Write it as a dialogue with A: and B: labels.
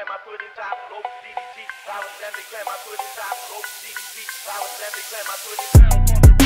A: clam, I put in top low CDT. If I was standing clam, I put in top low CDT. If I was standing clam, put in